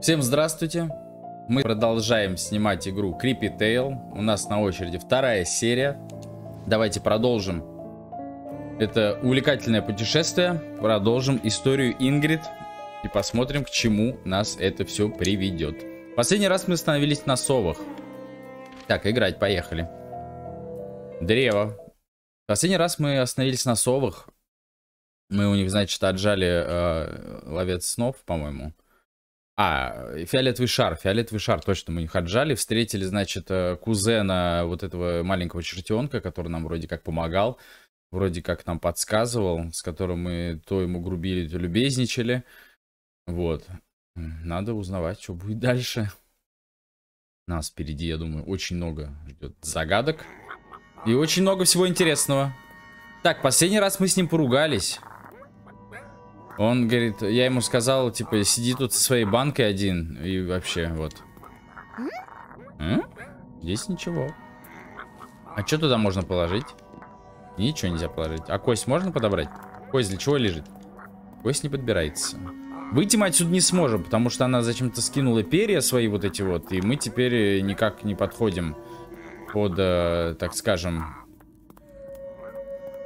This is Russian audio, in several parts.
Всем здравствуйте. Мы продолжаем снимать игру Creepy Tale. У нас на очереди вторая серия. Давайте продолжим. Это увлекательное путешествие. Продолжим историю Ингрид. И посмотрим, к чему нас это все приведет. Последний раз мы остановились на совах. Так, играть, поехали. Древо. Последний раз мы остановились на совах. Мы у них, значит, отжали э, ловец снов, по-моему. А, фиолетовый шар, фиолетовый шар, точно мы их отжали. Встретили, значит, э, кузена вот этого маленького чертенка, который нам вроде как помогал. Вроде как нам подсказывал, с которым мы то ему грубили, то любезничали. Вот. Надо узнавать, что будет дальше. Нас впереди, я думаю, очень много ждет загадок. И очень много всего интересного. Так, последний раз мы с ним поругались. Он говорит, я ему сказал, типа, сиди тут со своей банкой один. И вообще, вот. М? Здесь ничего. А что туда можно положить? Ничего нельзя положить. А кость можно подобрать? Кость для чего лежит? Кость не подбирается. Выйти мы отсюда не сможем, потому что она зачем-то скинула перья свои вот эти вот. И мы теперь никак не подходим под, э, так скажем,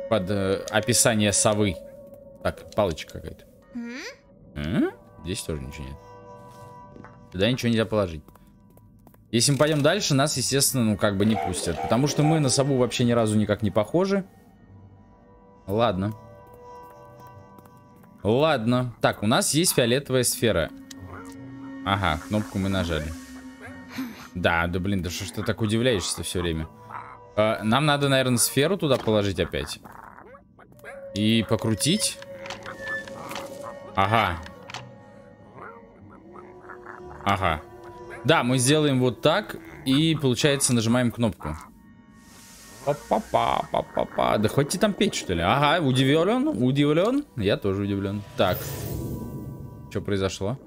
под э, описание совы. Так, палочка какая-то. Здесь тоже ничего нет. Туда ничего нельзя положить. Если мы пойдем дальше, нас, естественно, ну, как бы не пустят. Потому что мы на сову вообще ни разу никак не похожи. Ладно. Ладно. Так, у нас есть фиолетовая сфера. Ага, кнопку мы нажали. Да, да блин, да что ж ты так удивляешься все время? Э, нам надо, наверное, сферу туда положить опять. И покрутить. Ага. Ага. Да, мы сделаем вот так. И, получается, нажимаем кнопку. Па-па-па, па-па-па. Да хоть там петь, что ли? Ага, удивлен, удивлен. Я тоже удивлен. Так. Что произошло?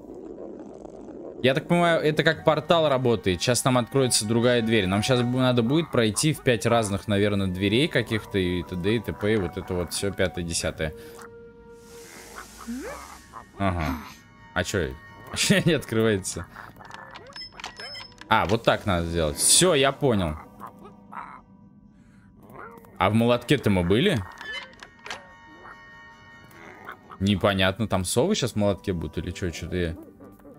Я так понимаю, это как портал работает. Сейчас нам откроется другая дверь. Нам сейчас надо будет пройти в пять разных, наверное, дверей каких-то и т.д. и т.п. И вот это вот все пятое-десятое. Ага. А что? А что не открывается? А, вот так надо сделать. Все, я понял. А в молотке-то мы были? Непонятно, там совы сейчас в молотке будут или что? Что-то я...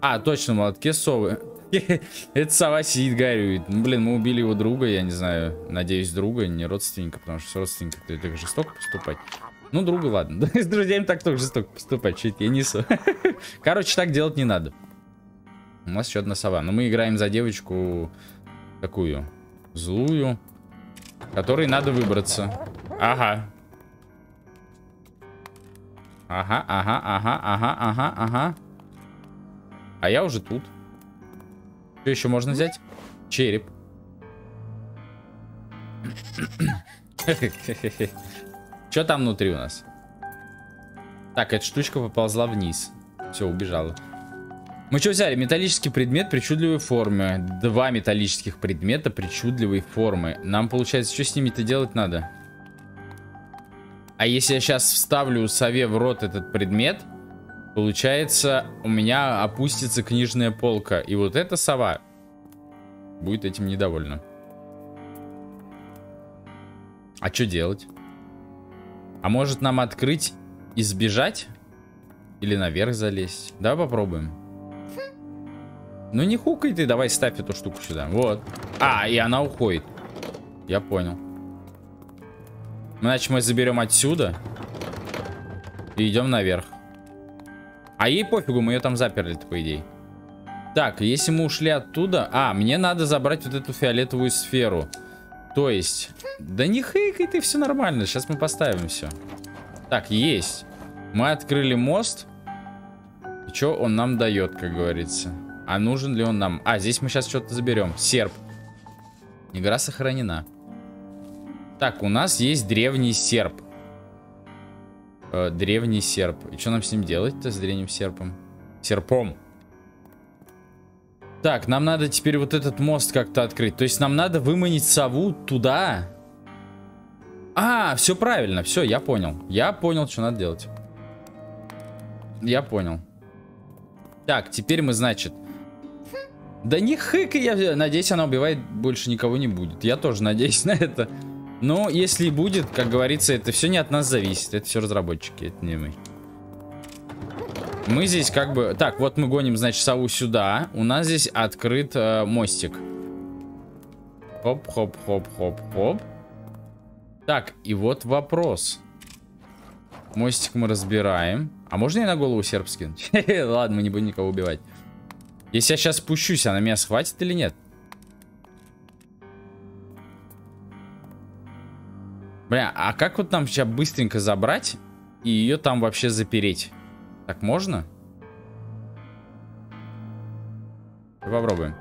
А, точно, в молотке совы. Это сова сидит, горюет. Ну, блин, мы убили его друга, я не знаю. Надеюсь, друга, не родственника, потому что с родственником ты так жестоко поступать. Ну, друга, ладно. С друзьями так тоже жестоко поступать, чуть я несу. Короче, так делать не надо. У нас еще одна сова. Но мы играем за девочку такую злую, которой надо выбраться. Ага. Ага, ага, ага, ага, ага, ага. А я уже тут. Что еще можно взять? Череп. Что там внутри у нас? Так, эта штучка поползла вниз. Все, убежала. Мы что взяли? Металлический предмет причудливой формы. Два металлических предмета причудливой формы. Нам, получается, что с ними-то делать надо? А если я сейчас вставлю сове в рот этот предмет, получается, у меня опустится книжная полка. И вот эта сова будет этим недовольна. А что делать? А может нам открыть и сбежать? Или наверх залезть? Давай попробуем. Ну не хукай ты, давай ставь эту штуку сюда. Вот. А, и она уходит. Я понял. Иначе мы заберем отсюда. И идем наверх. А ей пофигу, мы ее там заперли-то, по идее. Так, если мы ушли оттуда... А, мне надо забрать вот эту фиолетовую сферу. То есть... Да не хыкай ты, все нормально. Сейчас мы поставим все. Так, есть. Мы открыли мост. Что он нам дает, как говорится? А нужен ли он нам? А, здесь мы сейчас что-то заберем. Серп. Игра сохранена. Так, у нас есть древний серп. Э, древний серп. И что нам с ним делать-то, с древним серпом? Серпом. Так, нам надо теперь вот этот мост как-то открыть. То есть нам надо выманить сову туда. А, все правильно, все, я понял. Я понял, что надо делать. Я понял. Так, теперь мы, значит, Да не хык, я надеюсь, она убивает больше никого не будет. Я тоже надеюсь на это. Но если и будет, как говорится, это все не от нас зависит. Это все разработчики, это не мы. Мы здесь как бы... Так, вот мы гоним, значит, сову сюда. У нас здесь открыт э, мостик. Хоп-хоп-хоп-хоп-хоп. Так, и вот вопрос. Мостик мы разбираем. А можно я на голову серп? Ладно, мы не будем никого убивать. Если я сейчас спущусь, она меня схватит или нет? Бля, а как вот нам сейчас быстренько забрать и ее там вообще запереть? Так можно? Попробуем.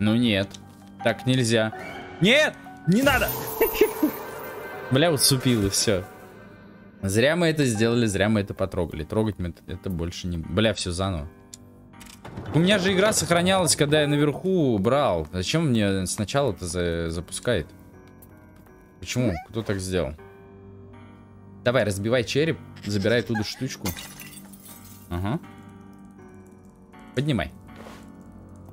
Ну нет. Так нельзя. Нет! Не надо! Бля, вот супило, все. Зря мы это сделали, зря мы это потрогали. Трогать мы это, это больше не... Бля, все заново. У меня же игра сохранялась, когда я наверху брал. Зачем мне сначала это за запускает? Почему? Кто так сделал? Давай, разбивай череп, забирай туда штучку. Ага. Поднимай.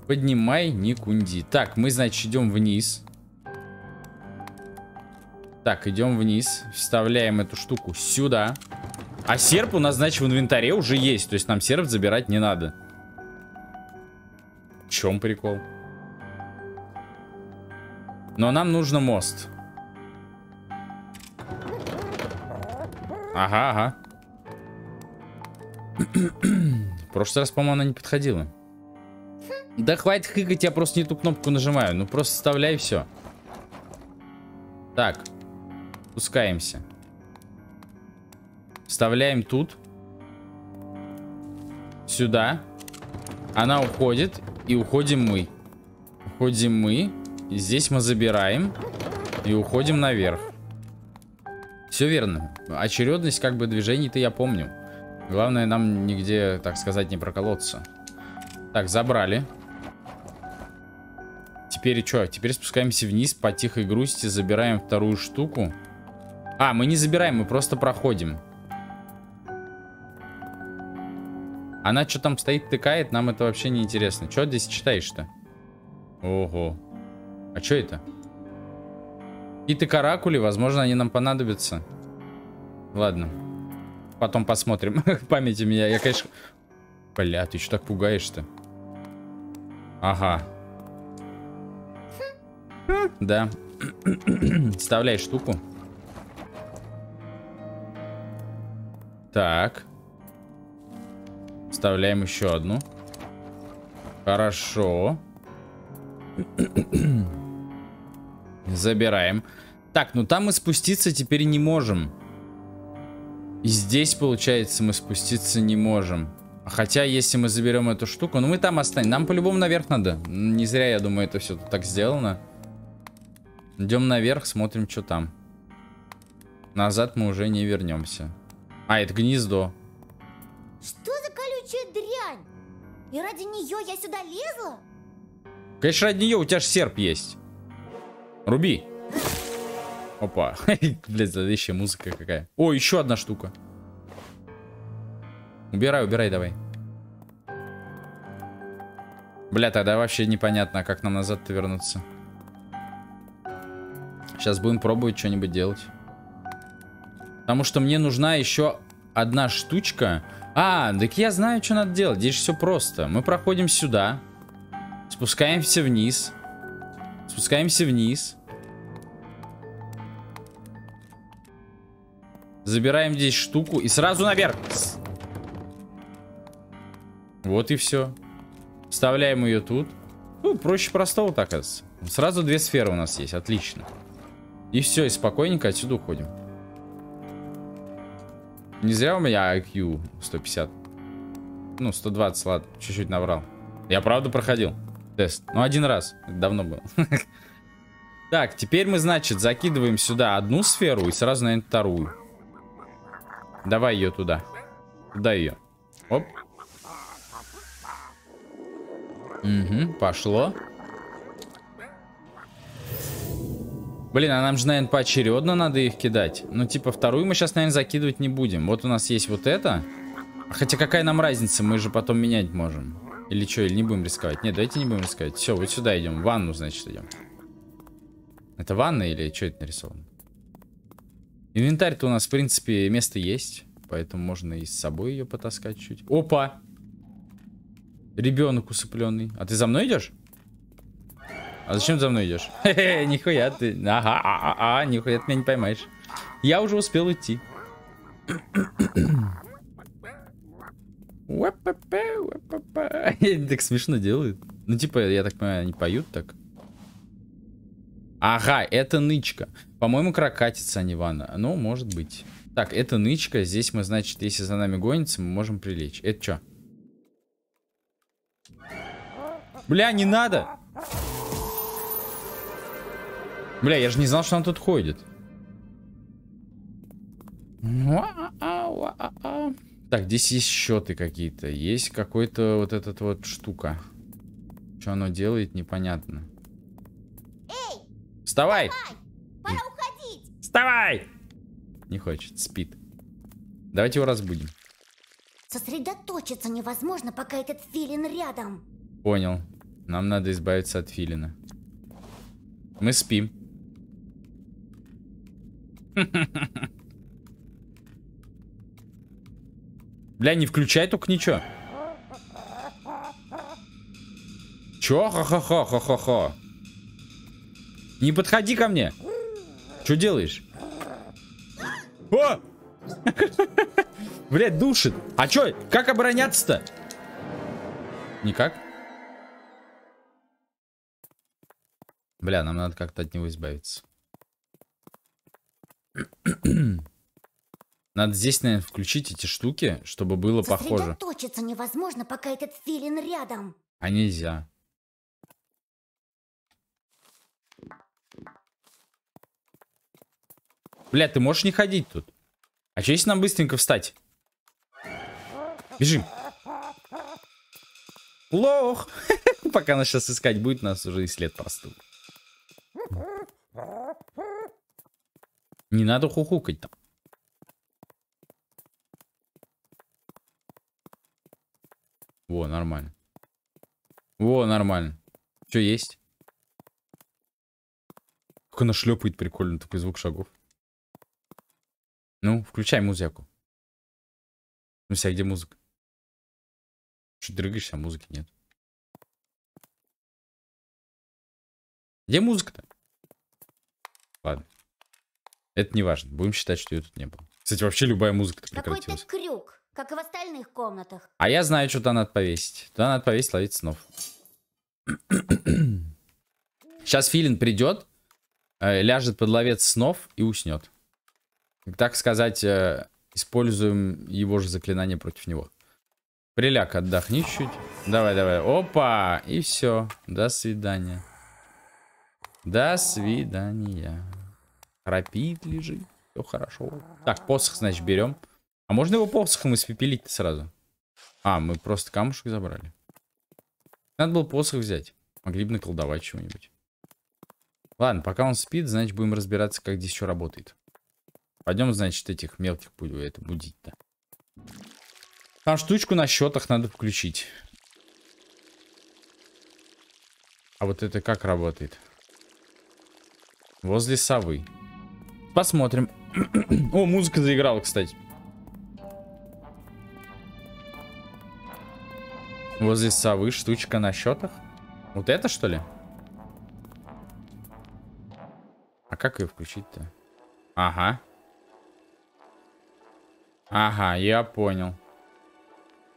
Поднимай, не кунди. Так, мы, значит, идем вниз. Так, идем вниз. Вставляем эту штуку сюда. А серп у нас, значит, в инвентаре уже есть. То есть нам серп забирать не надо. В чем прикол? Но нам нужно мост. Ага, ага. В прошлый раз, по-моему, она не подходила. Да хватит хыкать, я просто не ту кнопку нажимаю. Ну просто вставляй все. Так. Спускаемся. Вставляем тут. Сюда. Она уходит. И уходим мы. Уходим мы. И здесь мы забираем. И уходим наверх. Все верно. Очередность как бы движений-то я помню. Главное нам нигде, так сказать, не проколоться. Так, забрали. Теперь что? Теперь спускаемся вниз по тихой грусти, забираем вторую штуку. А, мы не забираем, мы просто проходим. Она что там стоит, тыкает, нам это вообще не интересно. Что здесь читаешь-то? Ого. А что это? Какие-то каракули, возможно, они нам понадобятся. Ладно. Потом посмотрим. Память у меня. Я, конечно... Бля, ты еще так пугаешь-то? Ага. Да. Вставляй штуку. Так. Вставляем еще одну. Хорошо. Забираем. Так, ну там мы спуститься теперь не можем. И здесь, получается, мы спуститься не можем. Хотя, если мы заберем эту штуку, ну мы там останемся. Нам по-любому наверх надо. Не зря, я думаю, это все так сделано. Идем наверх, смотрим, что там. Назад мы уже не вернемся. А, это гнездо. Что за колючая дрянь? И ради нее я сюда лезла? Конечно, ради нее у тебя же серп есть. Руби. Опа. Блять, зловещая музыка какая. О, еще одна штука. Убирай, убирай, давай. Бля, тогда вообще непонятно, как нам назад-то вернуться. Сейчас будем пробовать что-нибудь делать. Потому что мне нужна еще одна штучка. А, так я знаю, что надо делать. Здесь все просто. Мы проходим сюда. Спускаемся вниз. Спускаемся вниз. Забираем здесь штуку и сразу наверх. Вот и все. Вставляем ее тут. Ну, проще простого так, оказывается. Сразу две сферы у нас есть. Отлично. И все, и спокойненько отсюда уходим. Не зря у меня IQ 150. Ну, 120, ладно. Чуть-чуть наврал. Я правда проходил тест. Ну, один раз. Давно был. Так, теперь мы, значит, закидываем сюда одну сферу и сразу, наверное, вторую. Давай ее туда. Туда ее. Оп. Угу, пошло. Блин, а нам же, наверное, поочередно надо их кидать. Ну, типа, вторую мы сейчас, наверное, закидывать не будем. Вот у нас есть вот это. Хотя какая нам разница, мы же потом менять можем. Или что, или не будем рисковать? Нет, давайте не будем рисковать. Все, вот сюда идем. В ванну, значит, идем. Это ванна или что это нарисовано? Инвентарь-то у нас, в принципе, место есть. Поэтому можно и с собой ее потаскать чуть. Опа! Ребенок усыпленный. А ты за мной идешь? А зачем за мной идешь? Хе-хе, нихуя ты. Ага, а, а, а, нихуя ты меня не поймаешь. Я уже успел уйти. Так смешно делают. Ну, типа, я так понимаю, они поют так. Ага, это нычка. По-моему, крокатица, а не ванна. Ну, может быть. Так, это нычка. Здесь мы, значит, если за нами гонится, мы можем прилечь. Это что? Бля, не надо! Бля, я же не знал, что он тут ходит. Так, здесь есть счеты какие-то. Есть какой-то вот этот вот штука. Что оно делает, непонятно. Вставай! Вставай! Пора уходить! Вставай! Не хочет, спит. Давайте его разбудим. Сосредоточиться невозможно, пока этот филин рядом. Понял. Нам надо избавиться от филина. Мы спим. Бля, не включай только ничего. Чё? Ха-ха-ха-ха-ха-ха. Не подходи ко мне. Что делаешь? О! Блядь, душит. А чё? Как обороняться-то? Никак? Бля, нам надо как-то от него избавиться. Надо здесь, наверное, включить эти штуки, чтобы было похоже. Сосредоточиться невозможно, пока этот филин рядом. А нельзя. Бля, ты можешь не ходить тут? А что если нам быстренько встать? Бежим. Лох. Пока нас сейчас искать будет, нас уже и след простыл. Не надо хухукать там. Во, нормально. Во, нормально. Что есть? Как она шлепает прикольно, такой звук шагов. Ну, включай музыку. Ну, вся, где музыка? Чуть дрыгаешься, а музыки нет. Где музыка-то? Ладно. Это не важно. Будем считать, что ее тут не было. Кстати, вообще любая музыка-то прекратилась. Какой-то крюк, как и в остальных комнатах. А я знаю, что туда надо повесить. Туда надо повесить ловить снов. Сейчас Филин придет, э, ляжет под ловец снов и уснет. Так сказать, э, используем его же заклинание против него. Приляг, отдохни чуть-чуть. Давай, давай. Опа! И все. До свидания. До свидания. Храпит, лежит. Все хорошо. Так, посох, значит, берем. А можно его посохом испепелить сразу? А, мы просто камушек забрали. Надо было посох взять. Могли бы наколдовать чего-нибудь. Ладно, пока он спит, значит, будем разбираться, как здесь еще работает. Пойдем, значит, этих мелких это будить-то. Там штучку на счетах надо включить. А вот это как работает? Возле совы. Посмотрим. О, музыка заиграла, кстати. Возле совы штучка на счетах. Вот это, что ли? А как ее включить-то? Ага. Ага, я понял.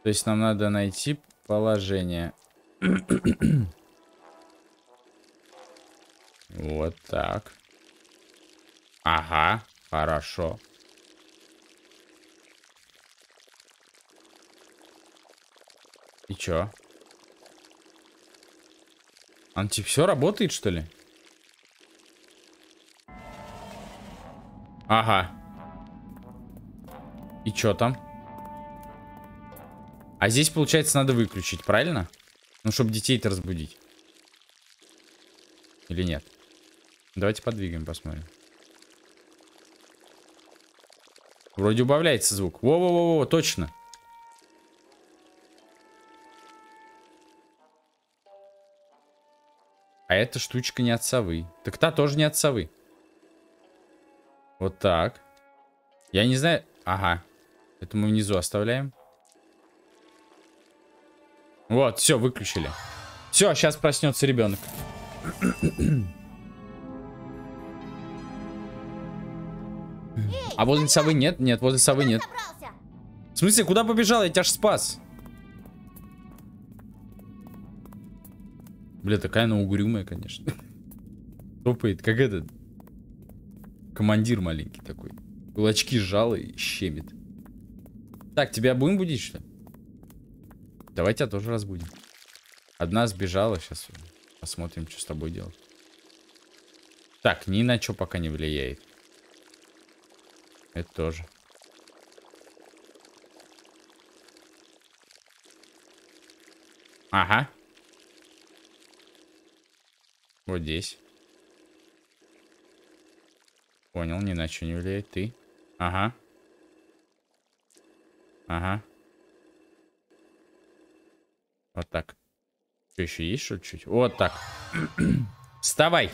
То есть нам надо найти положение. вот так. Ага, хорошо. И чё? Он типа все работает, что ли? Ага. И что там? А здесь, получается, надо выключить, правильно? Ну, чтобы детей-то разбудить. Или нет? Давайте подвигаем, посмотрим. Вроде убавляется звук. Во-во-во, точно. А эта штучка не от совы. Так та тоже не от совы. Вот так. Я не знаю... Ага. Это мы внизу оставляем. Вот, все, выключили. Все, сейчас проснется ребенок. а возле совы нет? Нет, возле совы нет. Собрался. В смысле, куда побежал? Я тебя ж спас. Бля, такая она угрюмая, конечно. Топает, как этот. Командир маленький такой. Кулачки сжал и щемит. Так, тебя будем будить, что ли? Давай тебя тоже разбудим. Одна сбежала, сейчас посмотрим, что с тобой делать. Так, ни на что пока не влияет. Это тоже. Ага. Вот здесь. Понял, ни на что не влияет. Ты. Ага. Ага. Вот так. Что еще есть, что чуть? Вот так. Вставай.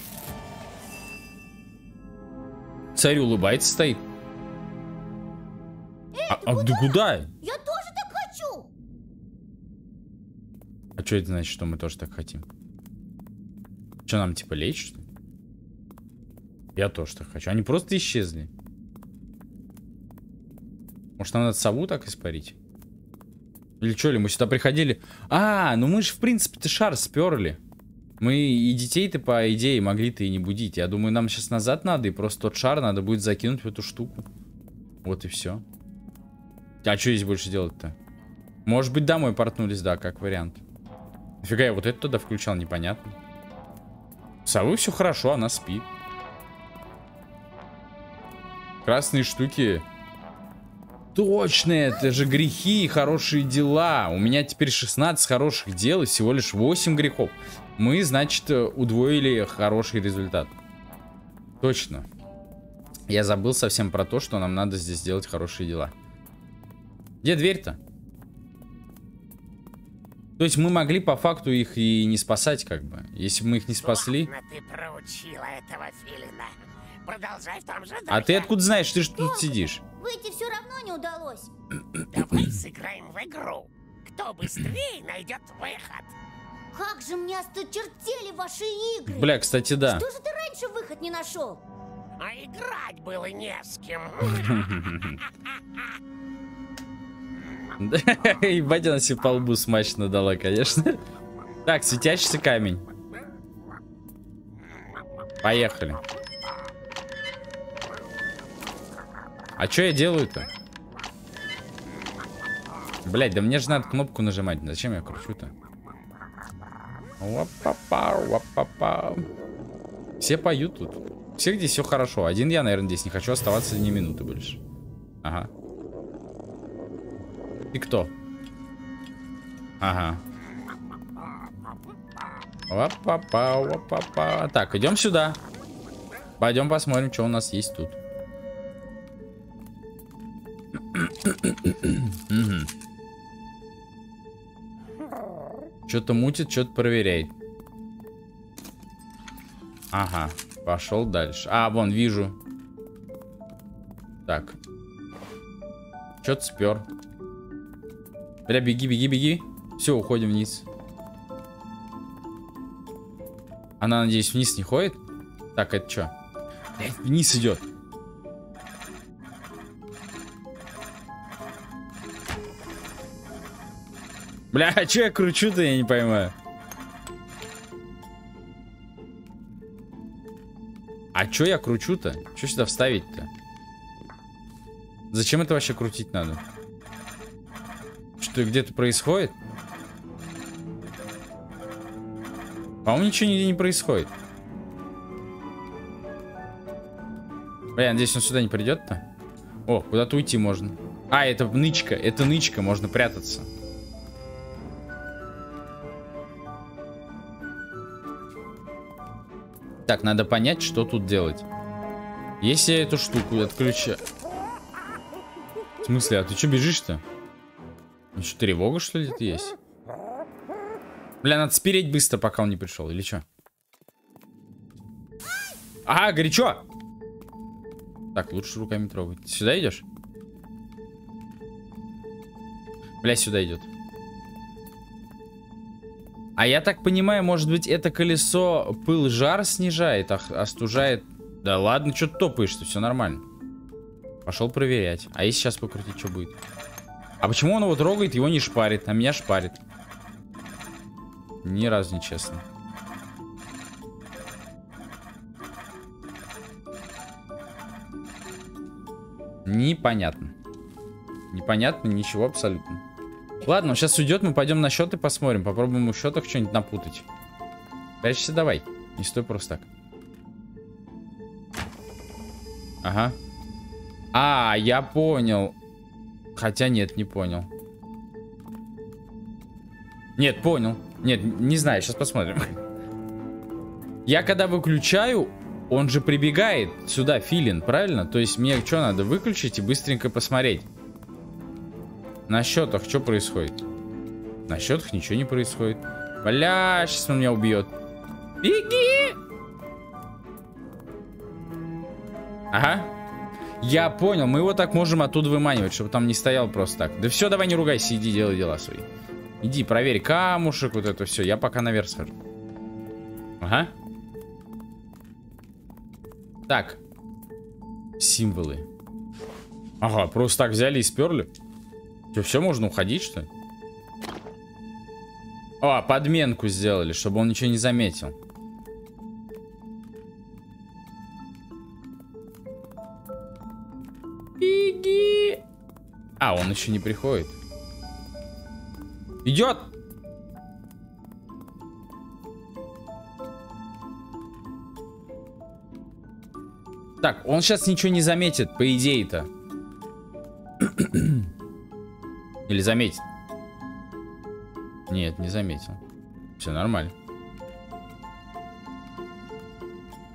Царь улыбается, стоит. а, а ты куда? Я тоже так хочу. А что это значит, что мы тоже так хотим? Что нам типа лечь, что ли? Я тоже так хочу. Они просто исчезли. Может, нам надо сову так испарить? Или что ли, мы сюда приходили? А, ну мы же, в принципе-то шар сперли. Мы и детей-то, по идее, могли-то и не будить. Я думаю, нам сейчас назад надо, и просто тот шар надо будет закинуть в эту штуку. Вот и все. А что здесь больше делать-то? Может быть, домой портнулись, да, как вариант. Нафига я вот это туда включал, непонятно. Совы все хорошо, она спит. Красные штуки. Точно, это же грехи и хорошие дела. У меня теперь 16 хороших дел и всего лишь 8 грехов. Мы, значит, удвоили хороший результат. Точно. Я забыл совсем про то, что нам надо здесь сделать хорошие дела. Где дверь-то? То есть мы могли по факту их и не спасать, как бы. Если бы мы их не спасли. Ладно, ты проучила этого филина. Продолжай в том же А ты откуда знаешь, ты что тут сидишь? Выйти все равно не удалось. Давай сыграем в игру. Кто быстрее найдет выход. Как же мне осточертели ваши игры. Бля, кстати, да. Что же ты раньше выход не нашел? А играть было не с кем. Ебать, она себе по лбу смачно дала, конечно. Так, светящийся камень. Поехали. А что я делаю-то? Блять, да мне же надо кнопку нажимать. Зачем я кручу-то? Все поют тут. Всех здесь все хорошо. Один я, наверное, здесь не хочу оставаться ни минуты больше. Ага. Ты кто? Ага. Опа-па, опа-па. Так, идем сюда. Пойдем посмотрим, что у нас есть тут. Что-то мутит, что-то проверяет. Ага, пошел дальше. А, вон, вижу. Так. Что-то спер. Бля, беги, беги, беги. Все, уходим вниз. Она, надеюсь, вниз не ходит? Так, это что? Вниз идет. Бля, а что я кручу-то, я не понимаю. А чё я кручу-то? Что сюда вставить-то? Зачем это вообще крутить надо? Что где-то происходит? По-моему, ничего нигде не происходит. Бля, надеюсь, он сюда не придет-то. О, куда-то уйти можно. А, это нычка, это нычка, можно прятаться. Так, надо понять, что тут делать. Если я эту штуку отключаю... В смысле, а ты что бежишь-то? Что, тревога, что ли, есть? Бля, надо спереть быстро, пока он не пришел, или что? А, горячо! Так, лучше руками трогать. Сюда идешь? Бля, сюда идет. А я так понимаю, может быть, это колесо пыл-жар снижает, а остужает... Да ладно, что ты топаешь-то, все нормально. Пошел проверять. А если сейчас покрутить, что будет? А почему он его трогает, его не шпарит, а меня шпарит? Ни разу не честно. Непонятно. Непонятно ничего абсолютно. Ладно, он сейчас уйдет, мы пойдем на счет и посмотрим. Попробуем в счетах что-нибудь напутать. Прячься давай. Не стой просто так. Ага. А, я понял. Хотя нет, не понял. Нет, понял. Нет, не знаю, сейчас посмотрим. Я когда выключаю, он же прибегает сюда, филин, правильно? То есть мне что надо, выключить и быстренько посмотреть. На счетах что происходит? На счетах ничего не происходит. Бля, сейчас он меня убьет. Беги! Ага. Я понял, мы его так можем оттуда выманивать, чтобы там не стоял просто так. Да все, давай не ругайся, иди делай дела свои. Иди, проверь камушек, вот это все. Я пока наверх схожу. Ага. Так. Символы. Ага, просто так взяли и сперли. Что, все, можно уходить, что ли? О, подменку сделали, чтобы он ничего не заметил. Беги! А, он еще не приходит. Идет! Так, он сейчас ничего не заметит, по идее-то. Или заметит? Нет, не заметил. Все нормально.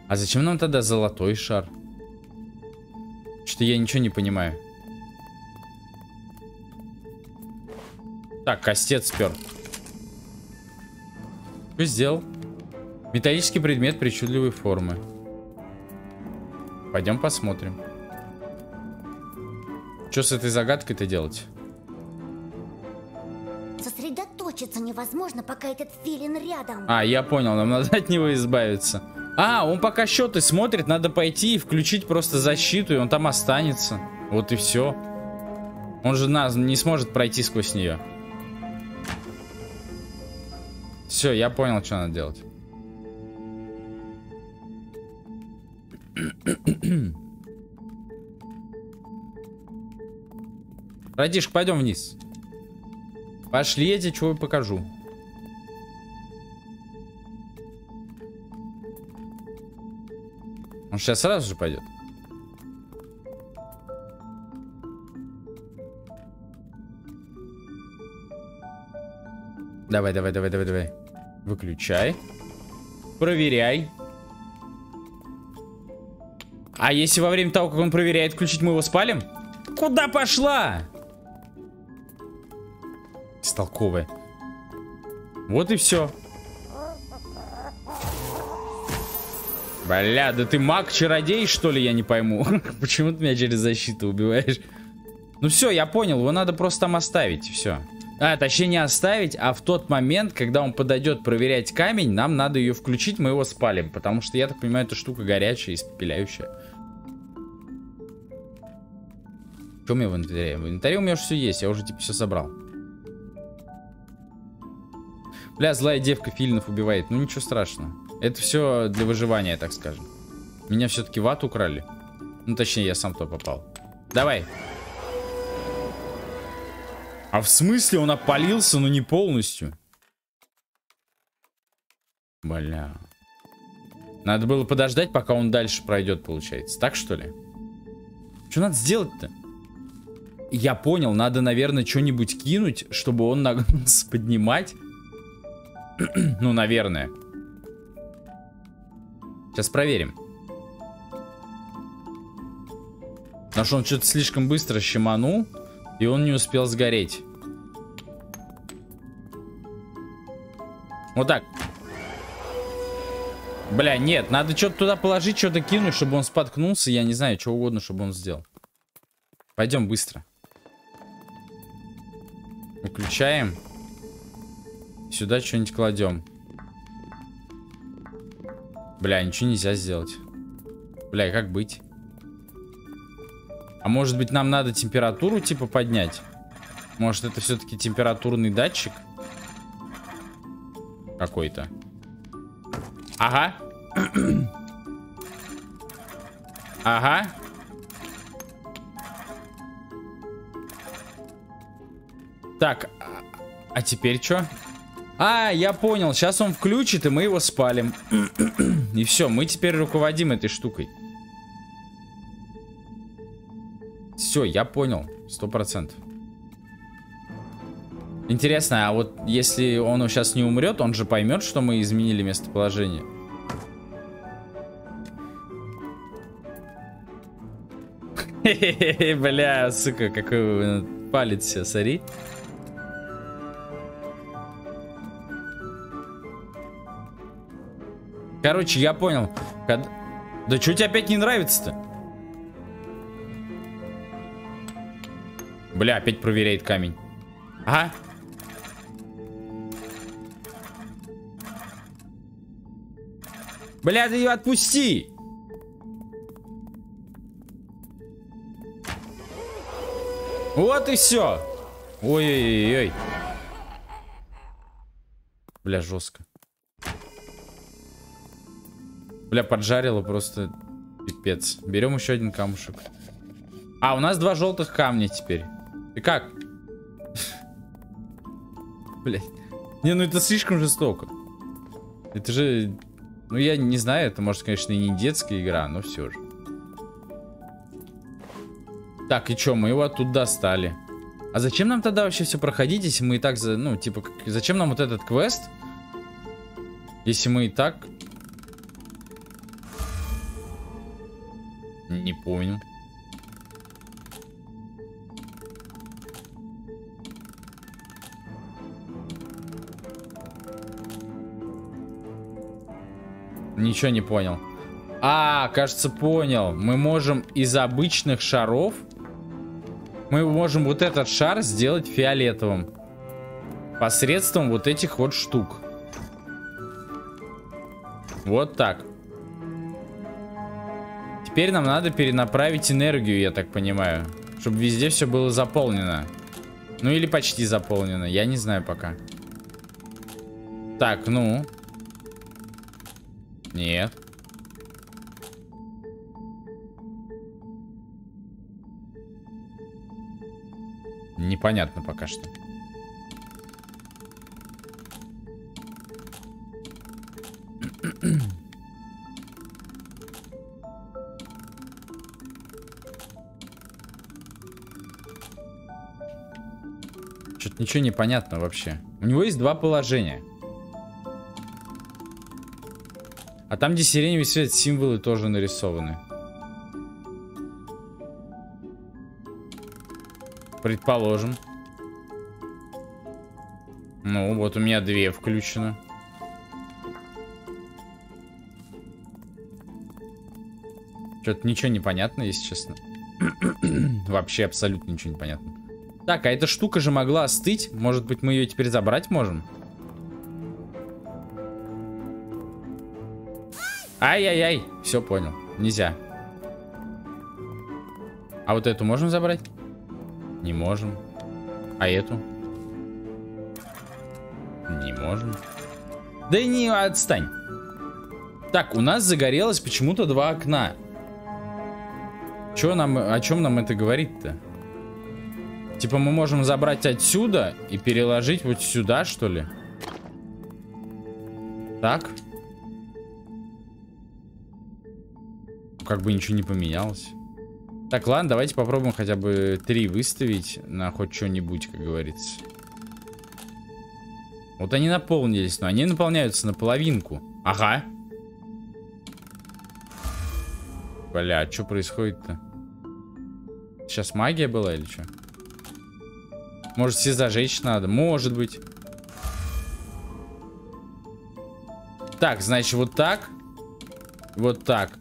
А зачем нам тогда золотой шар? Что-то я ничего не понимаю. Так, костец спер. Что сделал? Металлический предмет причудливой формы. Пойдем посмотрим. Что с этой загадкой-то делать? Невозможно, пока этот филин рядом. А, я понял, нам надо от него избавиться. А, он пока счеты смотрит, надо пойти и включить просто защиту, и он там останется. Вот и все. Он же нас не сможет пройти сквозь нее. Все, я понял, что надо делать. Радишка, пойдем вниз. Пошли, я тебе чего покажу. Он сейчас сразу же пойдет. Давай, давай, давай, давай, давай. Выключай. Проверяй. А если во время того, как он проверяет, включить мы его спалим? Куда пошла? Столковая. Вот и все. Бля, да ты маг-чародей, что ли, я не пойму. Почему ты меня через защиту убиваешь? Ну все, я понял, его надо просто там оставить, все. А, точнее не оставить, а в тот момент, когда он подойдет проверять камень, нам надо ее включить, мы его спалим. Потому что, я так понимаю, эта штука горячая, испепеляющая. Что у меня в инвентаре? В инвентаре у меня уже все есть, я уже типа все собрал. Бля, злая девка филинов убивает. Ну ничего страшного. Это все для выживания, так скажем. Меня все-таки в ад украли. Ну точнее, я сам то попал. Давай. А в смысле он опалился, но не полностью? Бля. Надо было подождать, пока он дальше пройдет, получается. Так что ли? Что надо сделать-то? Я понял, надо, наверное, что-нибудь кинуть, чтобы он нагнулся поднимать. Ну, наверное. Сейчас проверим. Потому что он что-то слишком быстро щеманул, и он не успел сгореть. Вот так. Бля, нет, надо что-то туда положить, что-то кинуть, чтобы он споткнулся. Я не знаю, что угодно, чтобы он сделал. Пойдем быстро. Выключаем. Сюда что-нибудь кладем. Бля, ничего нельзя сделать. Бля, как быть? А может быть нам надо температуру типа поднять? Может это все-таки температурный датчик? Какой-то. Ага. ага. Так, а, а теперь что? А, я понял. Сейчас он включит, и мы его спалим. и все, мы теперь руководим этой штукой. Все, я понял. Сто процентов. Интересно, а вот если он сейчас не умрет, он же поймет, что мы изменили местоположение. Бля, сука, какой палец все, сори. Короче, я понял. Когда... Да что тебе опять не нравится-то? Бля, опять проверяет камень. Ага. Бля, ты ее отпусти! Вот и все. Ой-ой-ой. Бля, жестко. Бля, поджарило просто пипец. Берем еще один камушек. А, у нас два желтых камня теперь. И как? Блять. Не, ну это слишком жестоко. Это же ну, я не знаю, это может, конечно, и не детская игра, но все же. Так, и что, мы его оттуда достали. А зачем нам тогда вообще все проходить, если мы и так, за, ну, типа, зачем нам вот этот квест? Если мы и так... понял. Ничего не понял. А, кажется, понял. Мы можем из обычных шаров... Мы можем вот этот шар сделать фиолетовым. Посредством вот этих вот штук. Вот так. Теперь нам надо перенаправить энергию, я так понимаю. Чтобы везде все было заполнено. Ну или почти заполнено. Я не знаю пока. Так, ну... Нет. Непонятно пока что. Что-то ничего не понятно вообще. У него есть два положения. А там, где сиреневый свет, символы тоже нарисованы. Предположим. Ну, вот у меня две включено. Что-то ничего не понятно, если честно. Вообще абсолютно ничего не понятно. Так, а эта штука же могла остыть. Может быть, мы ее теперь забрать можем? Ай-яй-яй. Все понял. Нельзя. А вот эту можем забрать? Не можем. А эту? Не можем. Да не, отстань. Так, у нас загорелось почему-то два окна. Чё нам, о чем нам это говорит-то? Типа мы можем забрать отсюда и переложить вот сюда, что ли? Так. как бы ничего не поменялось. Так, ладно, давайте попробуем хотя бы три выставить на хоть что-нибудь, как говорится. Вот они наполнились, но они наполняются наполовинку. Ага. Бля, а что происходит-то? Сейчас магия была или что? Может, все зажечь надо? Может быть. Так, значит, вот так. Вот так.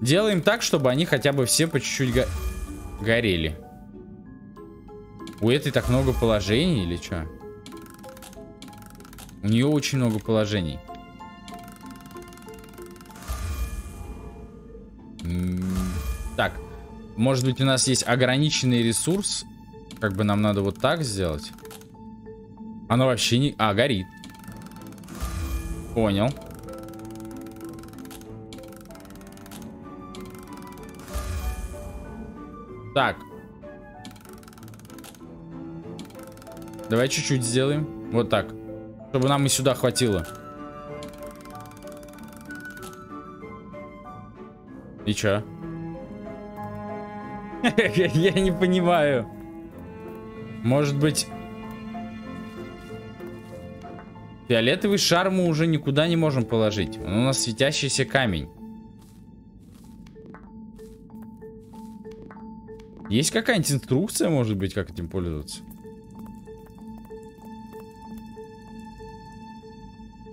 Делаем так, чтобы они хотя бы все по чуть-чуть го горели. У этой так много положений или что? У нее очень много положений. Так, может быть у нас есть ограниченный ресурс. Как бы нам надо вот так сделать. Она вообще не... А, горит. Понял. Так. Давай чуть-чуть сделаем. Вот так. Чтобы нам и сюда хватило. И чё? Я не понимаю. Может быть... Фиолетовый шар мы уже никуда не можем положить. Он у нас светящийся камень. Есть какая-нибудь инструкция, может быть, как этим пользоваться?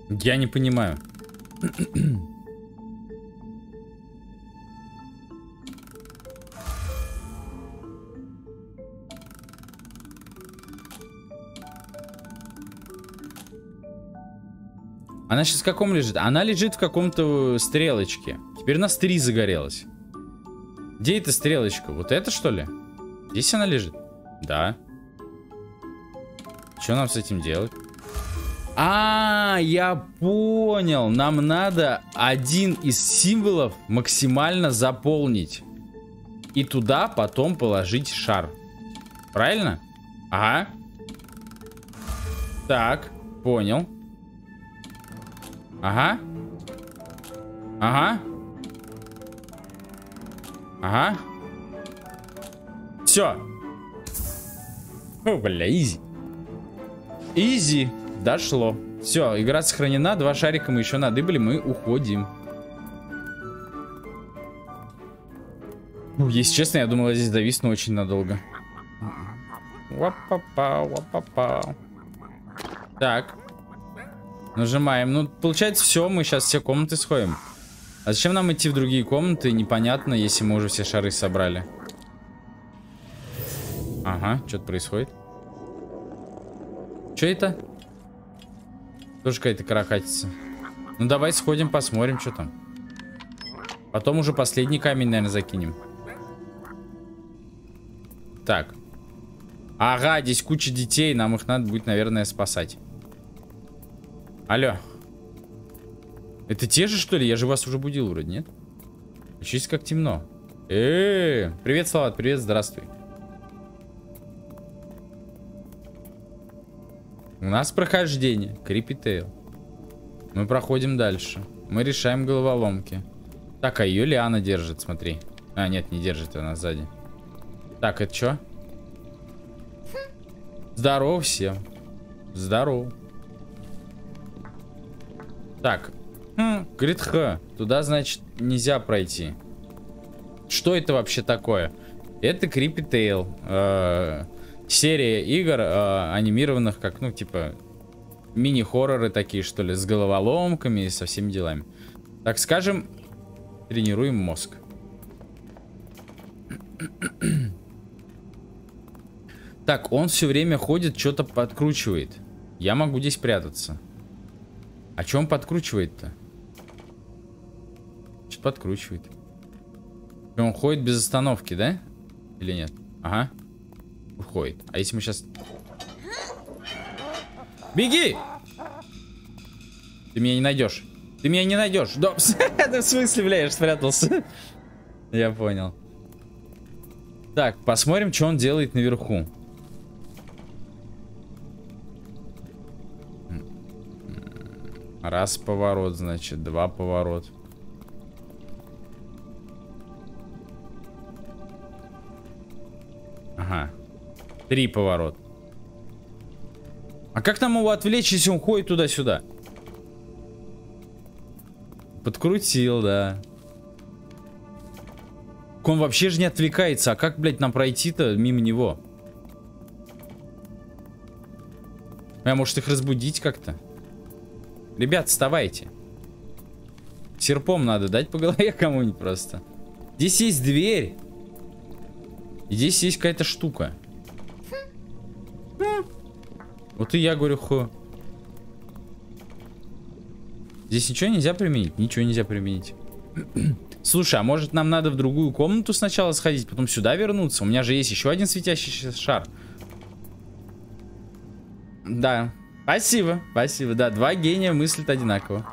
Я не понимаю. Она сейчас в каком лежит? Она лежит в каком-то стрелочке. Теперь у нас три загорелось. Где эта стрелочка? Вот это что ли? Здесь она лежит? Да. Что нам с этим делать? А, я понял. Нам надо один из символов максимально заполнить. И туда потом положить шар. Правильно? Ага. Так, понял. Ага. Ага. Ага. Все. О, бля, изи. Изи. Дошло. Все, игра сохранена. Два шарика мы еще надыбали. Мы уходим. Ну, если честно, я думал, я здесь зависну очень надолго. Вапапа, вапапа. Так. Нажимаем. Ну, получается, все, мы сейчас все комнаты сходим. А зачем нам идти в другие комнаты, непонятно, если мы уже все шары собрали. Ага, что-то происходит. Что это? Тоже какая-то каракатица. Ну, давай сходим, посмотрим, что там. Потом уже последний камень, наверное, закинем. Так. Ага, здесь куча детей. Нам их надо будет, наверное, спасать. Алло. Это те же, что ли? Я же вас уже будил вроде, нет? Чись как темно. Э, -э, -э привет, Салат, привет, здравствуй. У нас прохождение. Крипитейл. Мы проходим дальше. Мы решаем головоломки. Так, а ее Лиана держит, смотри. А, нет, не держит она сзади. Так, это что? Здорово всем. Здорово. Так. Хм, говорит Х. Туда, значит, нельзя пройти. Что это вообще такое? Это Creepy Tale. Э серия игр, э, анимированных как, ну, типа, мини-хорроры такие, что ли, с головоломками и со всеми делами. Так скажем, тренируем мозг. Так, он все время ходит, что-то подкручивает. Я могу здесь прятаться. А он подкручивает-то? Что подкручивает? Он ходит без остановки, да? Или нет? Ага. Уходит. А если мы сейчас... Беги! Ты меня не найдешь. Ты меня не найдешь. Да, в смысле, бля, я спрятался. Я понял. Так, посмотрим, что он делает наверху. Раз поворот, значит, два поворот. Ага. Три поворот. А как нам его отвлечь, если он ходит туда-сюда? Подкрутил, да. Он вообще же не отвлекается. А как, блядь, нам пройти-то мимо него? А может их разбудить как-то? Ребят, вставайте. Серпом надо дать по голове кому-нибудь просто. Здесь есть дверь. Здесь есть какая-то штука. Хм. Вот и я говорю, хо. Здесь ничего нельзя применить? Ничего нельзя применить. Слушай, а может нам надо в другую комнату сначала сходить, потом сюда вернуться? У меня же есть еще один светящийся шар. Да. Спасибо, спасибо. Да, два гения мыслят одинаково.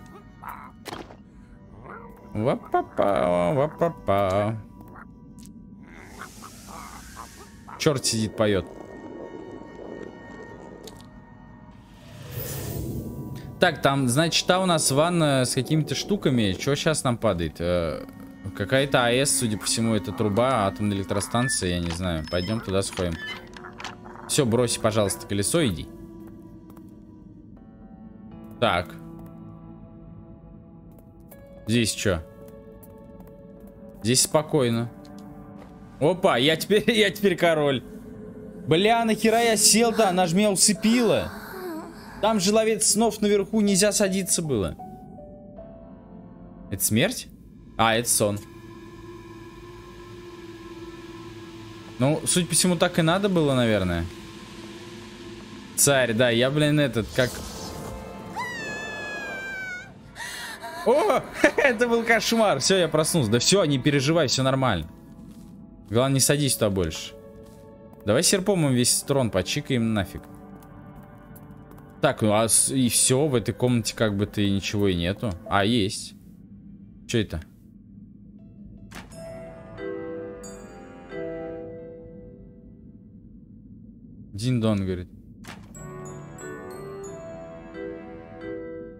Вапапа, вапапа. Черт сидит, поет. Так, там, значит, та у нас ванна с какими-то штуками. Что сейчас нам падает? Э, Какая-то АЭС, судя по всему, это труба атомной электростанции, я не знаю. Пойдем туда сходим. Все, брось, пожалуйста, колесо, иди. Так. Здесь что? Здесь спокойно. Опа, я теперь, я теперь король. Бля, нахера я сел-то? Она ж меня усыпила. Там же ловец снов наверху, нельзя садиться было. Это смерть? А, это сон. Ну, суть по всему, так и надо было, наверное. Царь, да, я, блин, этот, как... О, это был кошмар. Все, я проснулся. Да все, не переживай, все нормально. Главное, не садись туда больше. Давай серпом им весь трон почикаем нафиг. Так, ну а и все, в этой комнате как бы ты ничего и нету. А, есть. Что это? Дин-дон, говорит.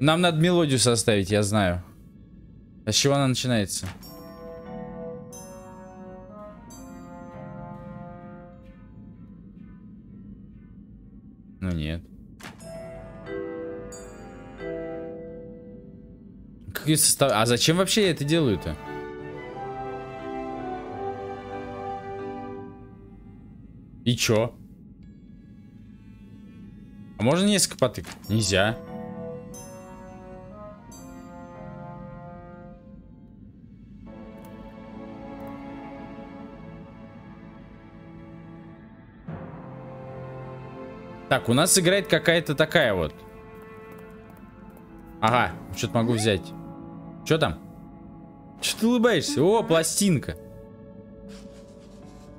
Нам надо мелодию составить, я знаю. А с чего она начинается? Ну нет. Как ее состав... А зачем вообще я это делаю-то? И чё? А можно несколько потыкать? Нельзя. Так, у нас играет какая-то такая вот. Ага, что-то могу взять. Что там? Что ты улыбаешься? О, пластинка.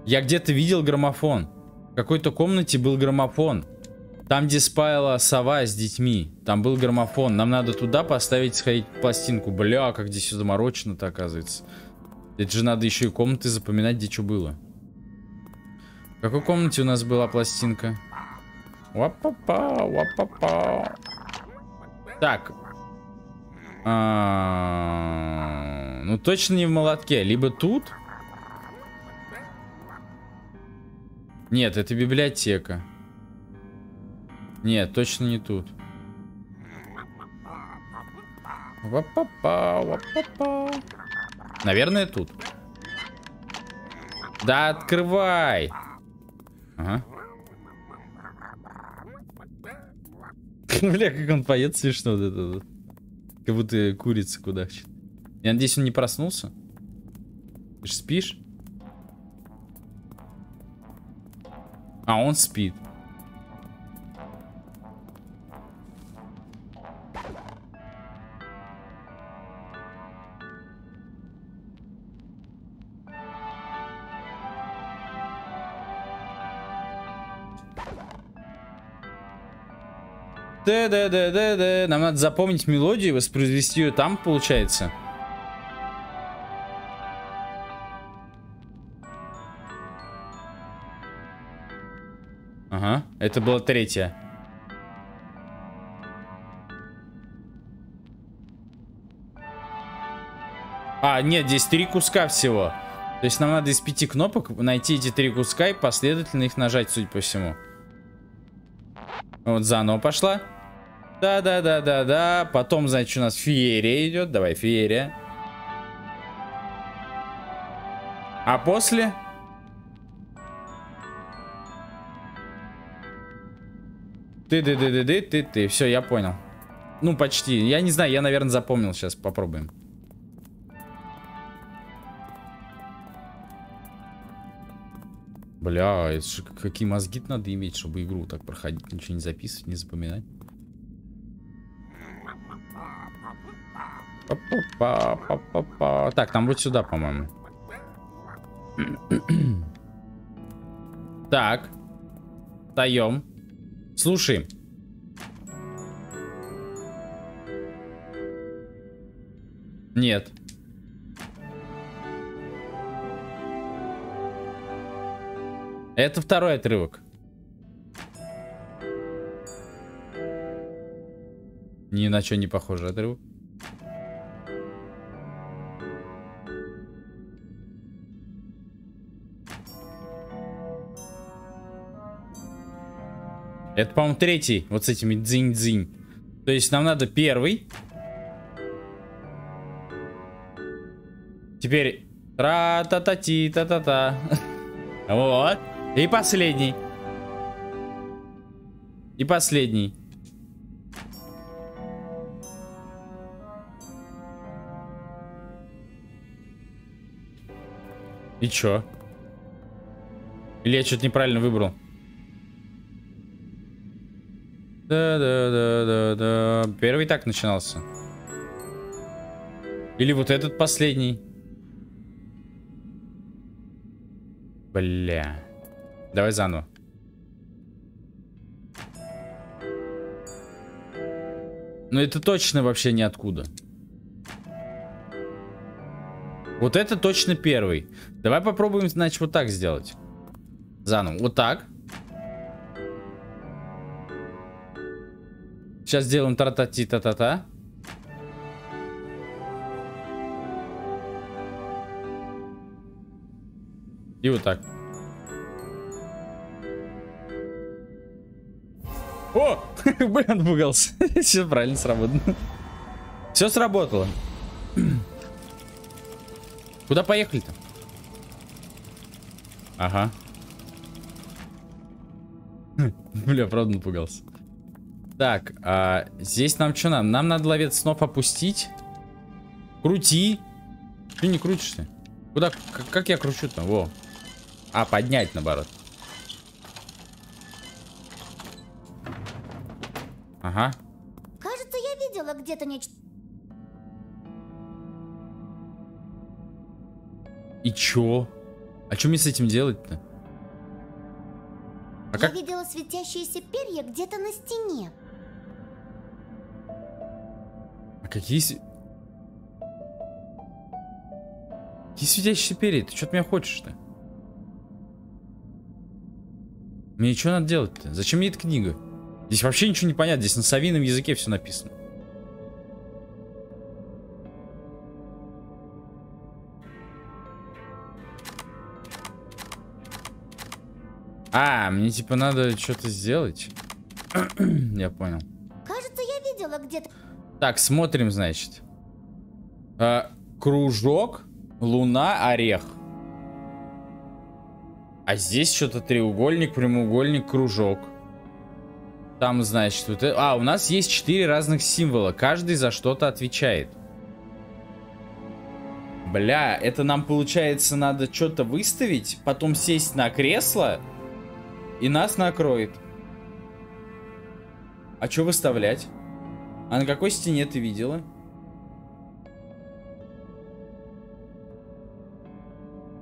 Я где-то видел граммофон. В какой-то комнате был граммофон. Там, где спала сова с детьми. Там был граммофон. Нам надо туда поставить, сходить пластинку. Бля, как здесь все заморочено-то оказывается. Это же надо еще и комнаты запоминать, где что было. В какой комнате у нас была пластинка? Вапапа, вапапа. Так, а, ну точно не в молотке. Либо тут. Нет, это библиотека. Нет, точно не тут. Вапапа, вапапа. Наверное, тут. Да открывай. Ага. Бля, как он поет смешно вот это вот. Как будто курица кудахчет. Я надеюсь, он не проснулся. Ты же спишь? А, он спит. Да да да да Нам надо запомнить мелодию и воспроизвести ее там, получается. Ага, это была третья. А, нет, здесь три куска всего. То есть нам надо из пяти кнопок найти эти три куска и последовательно их нажать, судя по всему. Вот заново пошла. Да-да-да-да-да. Потом, значит, у нас феерия идет. Давай, феерия. А после... Ты-ты-ты-ты-ты-ты. Все, я понял. Ну, почти. Я не знаю, я, наверное, запомнил. Сейчас попробуем. Бля, это же какие мозги надо иметь, чтобы игру так проходить, ничего не записывать, не запоминать. Па -па -па -па Так, там вот сюда, по-моему. так. Встаем. Слушаем. Нет. Это второй отрывок. Ни на что не похоже отрывок. Это, по-моему, третий. Вот с этими дзинь-дзинь. То есть нам надо первый. Теперь... Тра-та-та-ти-та-та-та. Вот. И последний. И последний. И чё? Или я что-то неправильно выбрал? Да-да-да-да-да. Первый так начинался. Или вот этот последний. Бля. Давай заново. Но это точно вообще ниоткуда. Вот это точно первый. Давай попробуем, значит, вот так сделать. Заново. Вот так. Сейчас сделаем тра-та-ти-та-та-та. И вот так. О! Блин, отбугался. Все правильно сработало. Все сработало. Куда поехали-то? Ага. Бля, правда напугался. Так, а здесь нам что нам? Нам надо ловец снов опустить. Крути. Ты не крутишься? Куда? Как, как я кручу-то? Во. А, поднять наоборот. Ага. Кажется, я видела где-то нечто. И чё? А что мне с этим делать-то? А я как... видела светящиеся перья где-то на стене. Какие... Какие светящиеся перья? Ты что от меня хочешь-то? Мне что надо делать-то? Зачем мне эта книга? Здесь вообще ничего не понятно. Здесь на совином языке все написано. А, мне типа надо что-то сделать. я понял. Кажется, я видела где-то. Так, смотрим, значит. А, кружок, луна, орех. А здесь что-то треугольник, прямоугольник, кружок. Там, значит, вот это... А, у нас есть четыре разных символа. Каждый за что-то отвечает. Бля, это нам, получается, надо что-то выставить, потом сесть на кресло и нас накроет. А что выставлять? А на какой стене ты видела?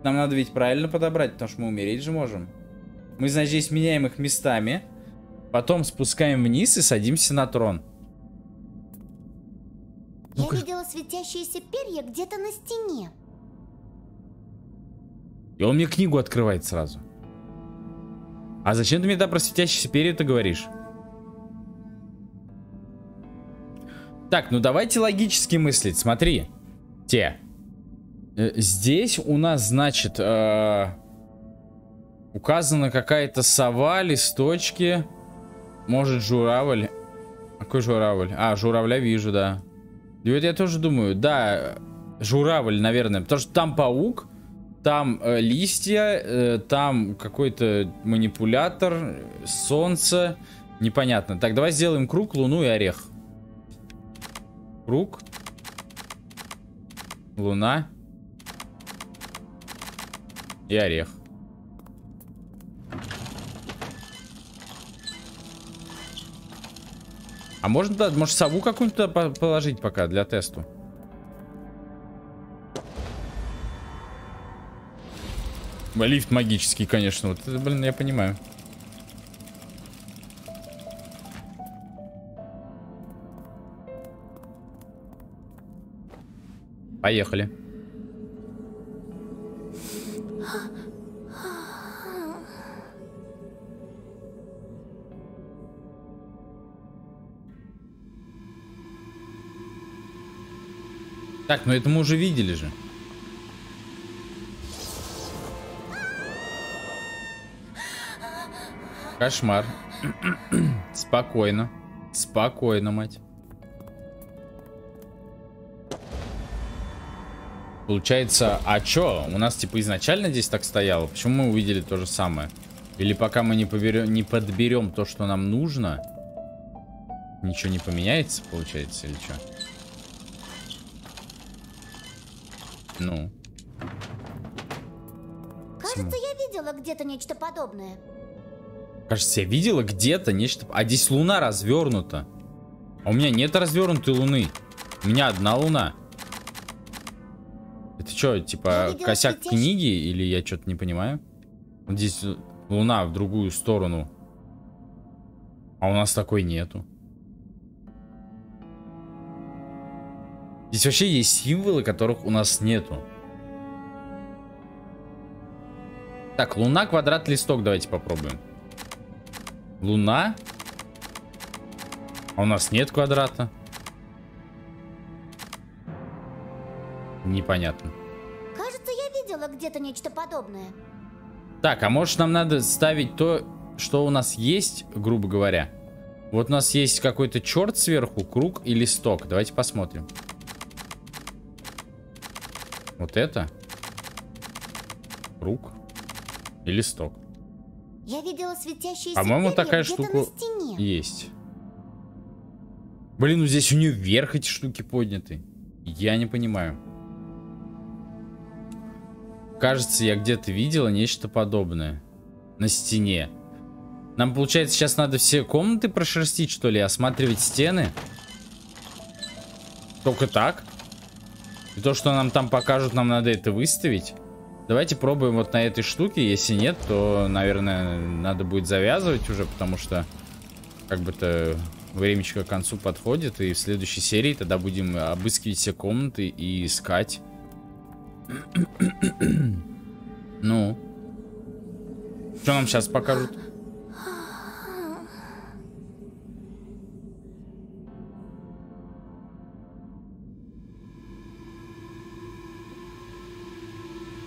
Нам надо ведь правильно подобрать, потому что мы умереть же можем. Мы, значит, здесь меняем их местами. Потом спускаем вниз и садимся на трон. Я ну видела светящиеся перья где-то на стене. И он мне книгу открывает сразу. А зачем ты мне да про светящиеся перья-то говоришь? Так, ну давайте логически мыслить. Смотри. Те. Э, здесь у нас, значит, э, указана какая-то сова, листочки. Может, журавль. Какой журавль? А, журавля вижу, да. И вот я тоже думаю, да, журавль, наверное. Потому что там паук, там э, листья, э, там какой-то манипулятор, солнце. Непонятно. Так, давай сделаем круг, луну и орех. Круг. Луна. И орех. А можно, да, может, сову какую-нибудь туда положить пока для тесту? Лифт магический, конечно. Вот это, блин, я понимаю. Поехали. Так, ну это мы уже видели же. Кошмар. Спокойно. Спокойно, мать. Получается, а чё? У нас типа изначально здесь так стояло? Почему мы увидели то же самое? Или пока мы не, поберем, не подберем то, что нам нужно, ничего не поменяется, получается, или что? Ну. Кажется, я видела где-то нечто подобное. Кажется, я видела где-то нечто... А здесь луна развернута. А у меня нет развернутой луны. У меня одна луна. Это что, Я типа косяк книги? Или я что-то не понимаю? Здесь луна в другую сторону. А у нас такой нету. Здесь вообще есть символы, которых у нас нету. Так, луна, квадрат, листок давайте попробуем. Луна. А у нас нет квадрата. Непонятно. Кажется, я видела где-то нечто подобное. Так, а может нам надо ставить то, что у нас есть, грубо говоря. Вот у нас есть какой-то черт сверху, круг и листок. Давайте посмотрим. Вот это. Круг и листок. Я видела светящиеся По-моему, такая штука есть. Блин, ну здесь у нее вверх эти штуки подняты. Я не понимаю. Кажется, я где-то видела нечто подобное. На стене. Нам, получается, сейчас надо все комнаты прошерстить, что ли? Осматривать стены? Только так? И то, что нам там покажут, нам надо это выставить? Давайте пробуем вот на этой штуке. Если нет, то, наверное, надо будет завязывать уже, потому что как бы-то времечко к концу подходит. И в следующей серии тогда будем обыскивать все комнаты и искать. Ну. Что нам сейчас покажут?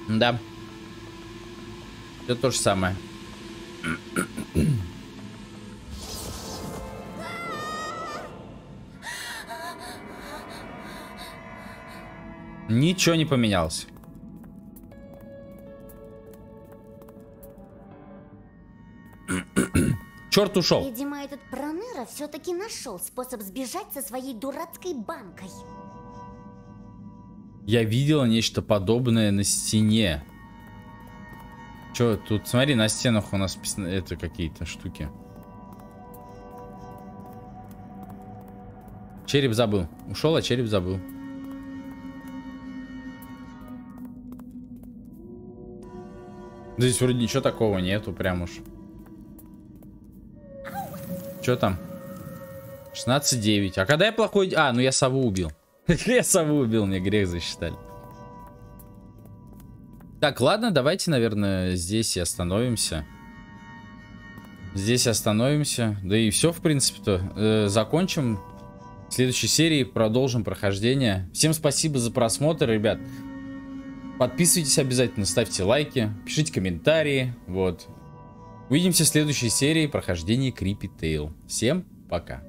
Да. Все то же самое. Ничего не поменялось. Черт ушел. Видимо, этот Пронера все-таки нашел способ сбежать со своей дурацкой банкой. Я видела нечто подобное на стене. Че, тут, смотри, на стенах у нас это какие-то штуки. Череп забыл. Ушел, а череп забыл. Здесь вроде ничего такого нету, прям уж. Че там? 16-9. А когда я плохой... А, ну я сову убил. Я сову убил, мне грех засчитали. Так, ладно, давайте, наверное, здесь и остановимся. Здесь остановимся. Да и все, в принципе-то. Э, закончим. В следующей серии продолжим прохождение. Всем спасибо за просмотр, ребят. Подписывайтесь обязательно, ставьте лайки, пишите комментарии. Вот. Увидимся в следующей серии прохождения Creepy Tale. Всем пока.